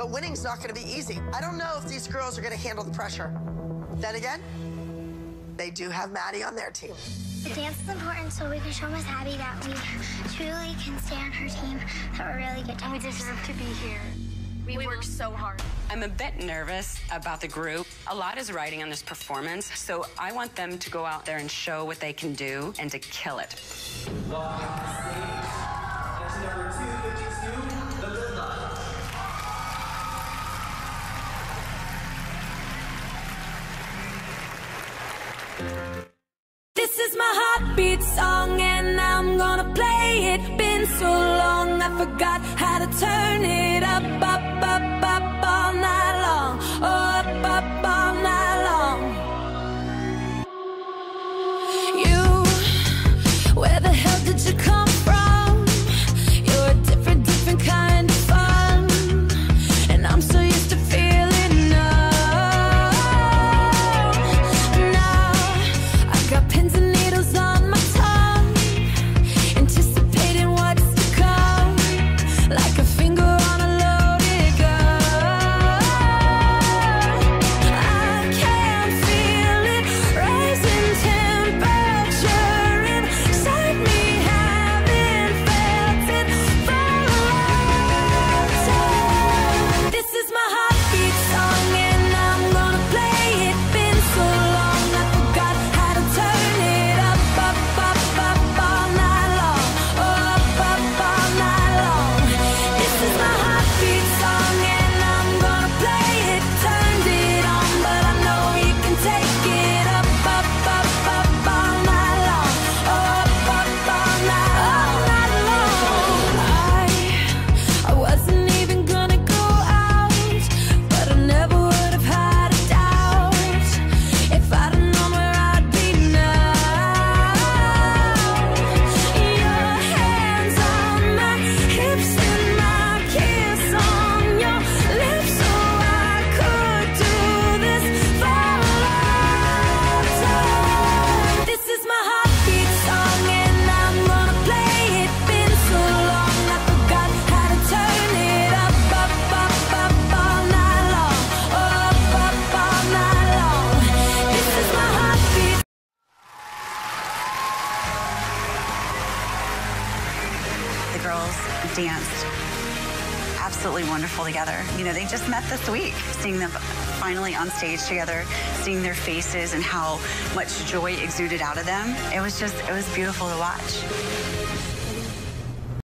but winning's not going to be easy. I don't know if these girls are going to handle the pressure. Then again, they do have Maddie on their team. The dance is important so we can show Miss Abby that we truly can stay on her team, that we're really good And we deserve to be here. We, we worked so hard. I'm a bit nervous about the group. A lot is riding on this performance, so I want them to go out there and show what they can do and to kill it. This so long I forgot how to turn it girls danced absolutely wonderful together. You know, they just met this week. Seeing them finally on stage together, seeing their faces and how much joy exuded out of them, it was just, it was beautiful to watch.